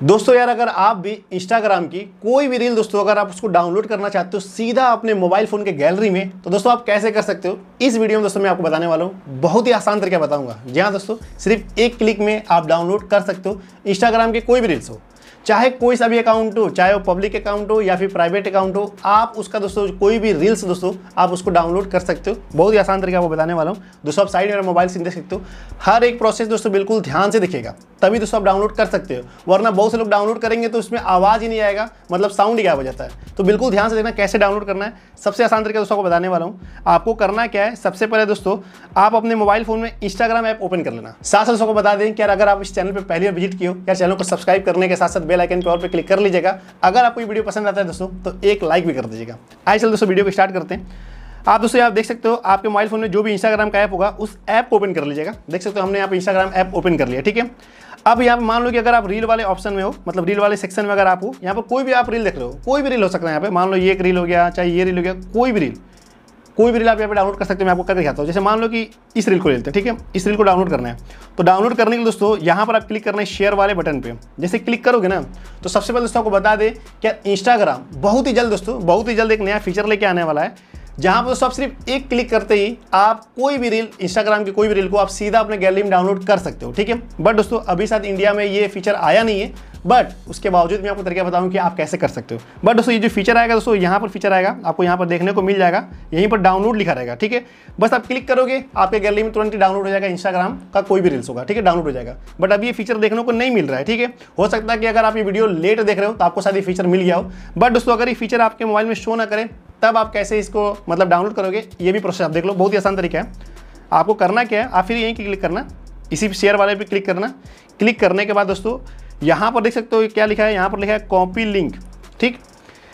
दोस्तों यार, अगर आप भी इंस्टाग्राम की कोई भी रील दोस्तों, अगर आप उसको डाउनलोड करना चाहते हो सीधा अपने मोबाइल फ़ोन के गैलरी में तो दोस्तों आप कैसे कर सकते हो? इस वीडियो में, दोस्तों, मैं आपको बताने वाला हूँ। बहुत ही आसान तरीका बताऊँगा। जी हाँ दोस्तों, सिर्फ़ एक क्लिक में आप डाउनलोड कर सकते हो इंस्टाग्राम के कोई भी रील्स हो। चाहे कोई सा भी अकाउंट हो, चाहे वो पब्लिक अकाउंट हो या फिर प्राइवेट अकाउंट हो, आप उसका दोस्तों, कोई भी रील्स दोस्तों, आप उसको डाउनलोड कर सकते हो। बहुत ही आसान तरीका आपको बताने वाला हूँ। दोस्तों, आप साइड में मोबाइल से देख सकते हो। हर एक प्रोसेस दोस्तों, बिल्कुल ध्यान से दिखेगा तभी दोस्तों आप डाउनलोड कर सकते हो। वरना बहुत से लोग डाउनलोड करेंगे तो उसमें आवाज़ ही नहीं आएगा मतलब साउंड ही गायब हो जाता है। तो बिल्कुल ध्यान से देखना कैसे डाउनलोड करना है। सबसे आसान तरीका दोस्तों आपको बताने वाला हूँ। आपको करना क्या है, सबसे पहले दोस्तों, आप अपने मोबाइल फ़ोन में इंस्टाग्राम ऐप ओपन कर लेना। साथ साथ को बता दें कि अगर आप इस चैनल पर पहली विज़िट किए हो या चैनल को सब्सक्राइब करने के साथ साथ बेल आइकन पर और पर क्लिक कर लीजिएगा। अगर आपको ये वीडियो पसंद आता है दोस्तों तो एक लाइक भी कर दीजिएगा। आइए चल दोस्तों वीडियो को स्टार्ट करते हैं। आप दोस्तों आप देख सकते हो, आपके मोबाइल फ़ोन में जो भी इंस्टाग्राम का ऐप होगा, उस ऐप को ओपन कर लीजिएगा। देख सकते हो, हमने यहाँ पे इंस्टाग्राम ऐप ओपन कर लिया, ठीक है? अब यहाँ पे मान लो कि अगर आप रील वाले ऑप्शन में हो मतलब रील वाले सेक्शन में अगर आप हो, यहाँ पर कोई भी आप रील देख रहे हो, कोई भी रील हो सकता है यहाँ पे। मान लो ये एक रील हो गया, चाहे ये रील हो गया, कोई भी रील कोई भी रील आप यहाँ पे डाउनलोड कर सकते हो, मैं आपको करके दिखाता हूँ। जैसे मान लो कि इस रील को लेते हैं, ठीक है? इस रील को डाउनलोड करना है। तो डाउनलोड करने के लिए दोस्तों, यहाँ पर आप क्लिक करना है शेयर वाले बटन पे। जैसे क्लिक करोगे ना तो सबसे पहले दोस्तों आपको बता दें क्या इंस्टाग्राम बहुत ही जल्द दोस्तों, बहुत ही जल्द एक नया फीचर लेके आने वाला है। जहाँ पर दोस्तों आप सिर्फ़ एक क्लिक करते ही आप कोई भी रील इंस्टाग्राम की कोई भी रील को आप सीधा अपने गैलरी में डाउनलोड कर सकते हो, ठीक है? बट दोस्तों, अभी साथ इंडिया में ये फीचर आया नहीं है। बट उसके बावजूद मैं आपको तरीका बताऊँ कि आप कैसे कर सकते हो। बट दोस्तों, ये जो फीचर आएगा दोस्तों, यहाँ पर फीचर आएगा, आपको यहाँ पर देखने को मिल जाएगा। यहीं पर डाउनलोड लिखा रहेगा, ठीक है? बस आप क्लिक करोगे, आपके गैलरी में तुरंत ही डाउनलोड हो जाएगा इंस्टाग्राम का कोई भी रील्स होगा, ठीक है? डाउनलोड हो जाएगा। बट अभी ये फीचर देखने को नहीं मिल रहा है, ठीक है? हो सकता है कि अगर आप ये वीडियो लेट देख रहे हो तो आपको शायद ये फीचर मिल गया हो। बट दोस्तों, अगर ये फीचर आपके मोबाइल में शो ना करें, तब आप कैसे इसको मतलब डाउनलोड करोगे, ये भी प्रोसेस आप देख लो। बहुत ही आसान तरीका है। आपको करना क्या है, आप फिर यहीं क्लिक करना, इसी शेयर वाले पे क्लिक करना। क्लिक करने के बाद दोस्तों यहाँ पर देख सकते हो क्या लिखा है? यहाँ पर लिखा है कॉपी लिंक ठीक?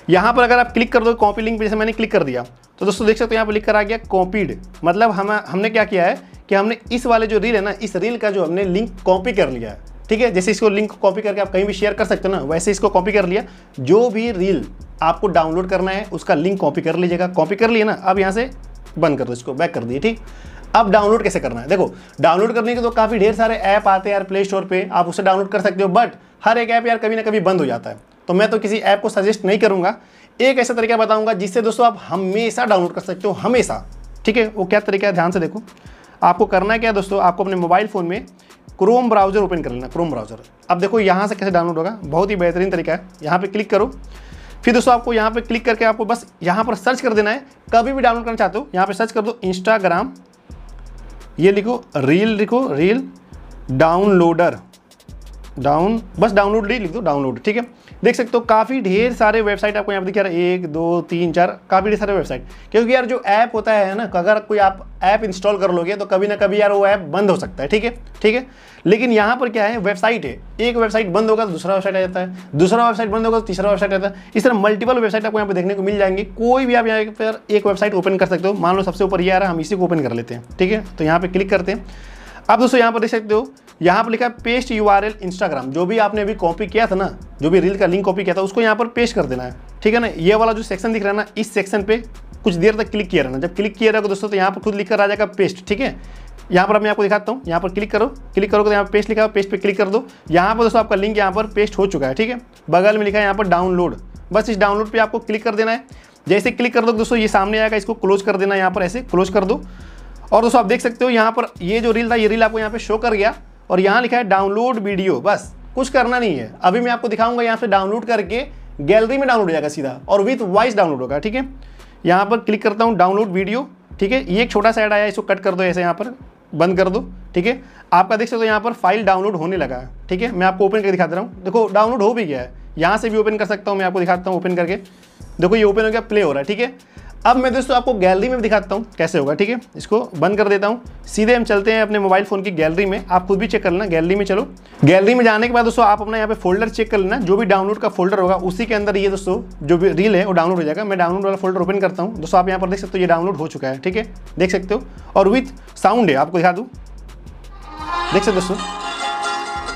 यहाँ पर अगर आप क्लिक कर दो कॉपी लिंक जैसे मैंने क्लिक कर दिया तो दोस्तों देख सकते हो यहाँ पर लिख कर आ गया कॉपीड मतलब हम, हमने क्या किया है कि हमने इस वाले जो रील है ना, इस रील का जो हमने लिंक कॉपी कर लिया है, ठीक है? जैसे इसको लिंक कॉपी करके आप कहीं भी शेयर कर सकते हो ना, वैसे इसको कॉपी कर लिया। जो भी रील आपको डाउनलोड करना है, उसका लिंक कॉपी कर लीजिएगा। कॉपी कर लिया ना, अब यहाँ से बंद कर दो इसको बैक कर दिए, ठीक? अब डाउनलोड कैसे करना है? देखो डाउनलोड करने के तो काफ़ी ढेर सारे ऐप आते हैं यार प्ले स्टोर पे, आप उसे डाउनलोड कर सकते हो बट हर एक ऐप यार कभी ना कभी बंद हो जाता है। तो मैं तो किसी ऐप को सजेस्ट नहीं करूँगा। एक ऐसा तरीका बताऊँगा जिससे दोस्तों आप हमेशा डाउनलोड कर सकते हो, हमेशा। ठीक है? वो क्या तरीका है? ध्यान से देखो। आपको करना है क्या दोस्तों? आपको अपने मोबाइल फ़ोन में क्रोम ब्राउज़र ओपन कर लेना क्रोम ब्राउज़र अब देखो, यहाँ से कैसे डाउनलोड होगा? बहुत ही बेहतरीन तरीका है। यहाँ पे क्लिक करो। फिर दोस्तों आपको यहाँ पे क्लिक करके आपको बस यहाँ पर सर्च कर देना है। कभी भी डाउनलोड करना चाहते हो, यहाँ पे सर्च कर दो इंस्टाग्राम ये लिखो रील लिखो रील डाउनलोडर डाउन बस डाउनलोड लिख दो डाउनलोड ठीक है? देख सकते हो, काफ़ी ढेर सारे वेबसाइट आपको यहाँ पर दिख रहा है। एक, दो, तीन, चार, काफ़ी ढेर सारे वेबसाइट क्योंकि यार जो ऐप होता है ना, अगर कोई आप ऐप इंस्टॉल कर लोगे तो कभी ना कभी यार वो ऐप बंद हो सकता है, ठीक है? ठीक है? लेकिन यहाँ पर क्या है वेबसाइट है। एक वेबसाइट बंद होगा तो दूसरा वेबसाइट आ जाता है। दूसरा वेबसाइट बंद होगा तो तीसरा वेबसाइट आता है। इस तरह मल्टीपल वेबसाइट आपको यहाँ पर देखने को मिल जाएँगे। कोई भी आप यहाँ पर एक वेबसाइट ओपन कर सकते हो। मान लो सबसे ऊपर ये आ रहा है, हम इसी को ओपन कर लेते हैं, ठीक है? तो यहाँ पर क्लिक करते हैं। आप दोस्तों, यहाँ पर देख सकते हो, यहाँ पर लिखा है paste U R L Instagram जो भी आपने अभी कॉपी किया था ना जो भी रील का लिंक कॉपी किया था, उसको यहाँ पर पेस्ट कर देना है। ठीक है ना? ये वाला जो सेक्शन दिख रहा है ना, इस सेक्शन पे कुछ देर तक क्लिक किया रहना। जब क्लिक किया रहेगा दोस्तों तो यहाँ पर खुद लिख कर आ जाएगा पेस्ट ठीक है? यहाँ पर मैं आपको दिखाता हूँ। यहाँ पर क्लिक करो। क्लिक करोगे तो यहाँ पर पेस्ट लिखा है। पेस्ट पे क्लिक कर दो। यहाँ पर दोस्तों आपका लिंक यहाँ पर पेस्ट हो चुका है, ठीक है? बगल में लिखा है यहाँ पर डाउनलोड बस इस डाउनलोड पे आपको क्लिक कर देना है। जैसे क्लिक कर दो दोस्तों, ये सामने आएगा, इसको क्लोज कर देना यहाँ पर, ऐसे क्लोज कर दो। और दोस्तों आप देख सकते हो, यहाँ पर ये जो रील था, ये रील आपको यहाँ पे शो कर गया। और यहाँ लिखा है डाउनलोड वीडियो बस। कुछ करना नहीं है। अभी मैं आपको दिखाऊँगा यहाँ से डाउनलोड करके गैलरी में डाउनलोड हो जाएगा सीधा, और विथ वॉइस डाउनलोड होगा, ठीक है? यहाँ पर क्लिक करता हूँ डाउनलोड वीडियो ठीक है? ये एक छोटा सा ऐड आया, इसको कट कर दो ऐसे यहाँ पर, बंद कर दो, ठीक है? आपका देख सकते हो यहाँ पर फ़ाइल डाउनलोड होने लगा है ठीक है? मैं आपको ओपन करके दिखाता रहा हूँ। देखो डाउनलोड हो भी गया है। यहाँ से भी ओपन कर सकता हूँ, मैं आपको दिखाता हूँ ओपन करके। देखो ये ओपन हो गया प्ले हो रहा है, ठीक है? अब मैं दोस्तों आपको गैलरी में भी दिखाता हूँ कैसे होगा, ठीक है? इसको बंद कर देता हूँ। सीधे हम चलते हैं अपने मोबाइल फ़ोन की गैलरी में। आप खुद भी चेक कर लेना गैलरी में चलो। गैलरी में जाने के बाद दोस्तों आप अपना यहाँ पे फोल्डर चेक कर लेना, जो भी डाउनलोड का फोल्डर होगा, उसी के अंदर ये दोस्तों जो भी रील है, वो डाउनलोड हो जाएगा। मैं डाउनलोड वाला फोल्डर ओपन करता हूँ। दोस्तों आप यहाँ पर देख सकते हो, ये डाउनलोड हो चुका है, ठीक है? देख सकते हो। और विथ साउंड है, आपको दिखा दूँ। देख सकते दोस्तों।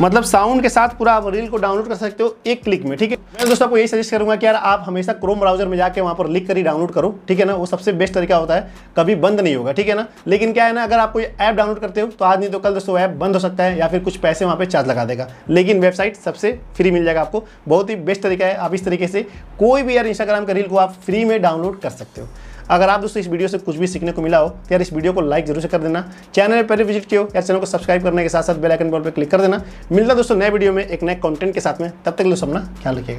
मतलब साउंड के साथ पूरा आप रील को डाउनलोड कर सकते हो एक क्लिक में, ठीक है? मैं दोस्तों आपको यही सजेस्ट करूँगा कि यार आप हमेशा क्रोम ब्राउज़र में जाके वहाँ पर लिख कर ही डाउनलोड करो, ठीक है ना? वो सबसे बेस्ट तरीका होता है, कभी बंद नहीं होगा, ठीक है ना? लेकिन क्या है ना, अगर आप कोई ऐप डाउनलोड करते हो तो आज नहीं तो कल दोस्तों ऐप बंद हो सकता है या फिर कुछ पैसे वहाँ पे चार्ज लगा देगा। लेकिन वेबसाइट सबसे फ्री मिल जाएगा आपको, बहुत ही बेस्ट तरीका है। आप इस तरीके से कोई भी यार इंस्टाग्राम का रील को आप फ्री में डाउनलोड कर सकते हो। अगर आप दोस्तों इस वीडियो से कुछ भी सीखने को मिला हो तो यार इस वीडियो को लाइक ज़रूर से कर देना। चैनल पर विज़िट किया हो, यार चैनल को सब्सक्राइब करने के साथ साथ बेल आइकन बॉल पर क्लिक कर देना। मिलता दोस्तों नए वीडियो में एक नए कॉन्टेंट के साथ में, तब तक लोग अपना ख्याल रखिएगा।